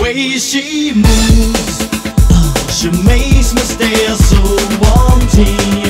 way she moves, uh, she makes me stay so wanting.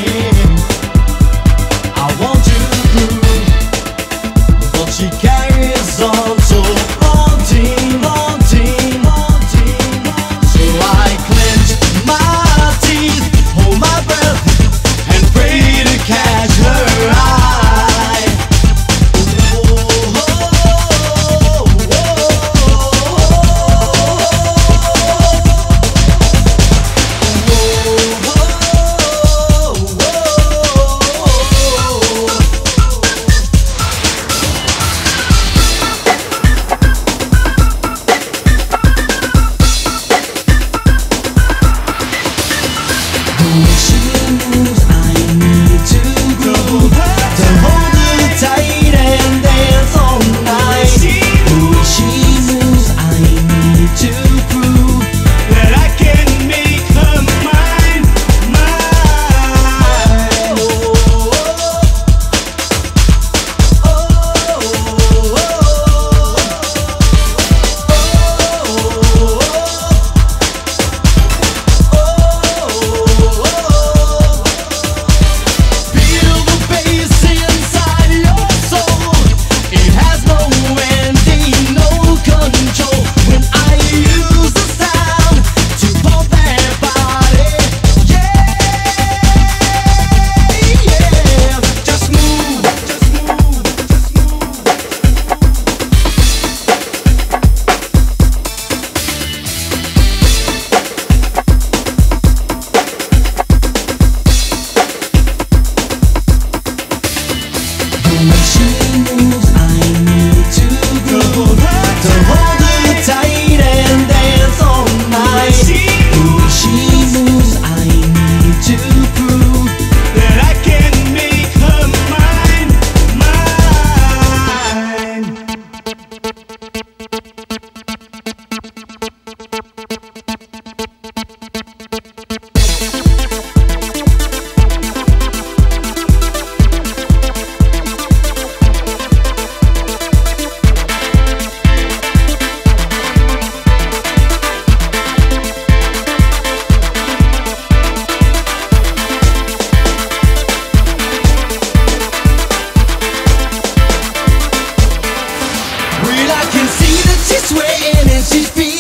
she's sweating and she's feeling.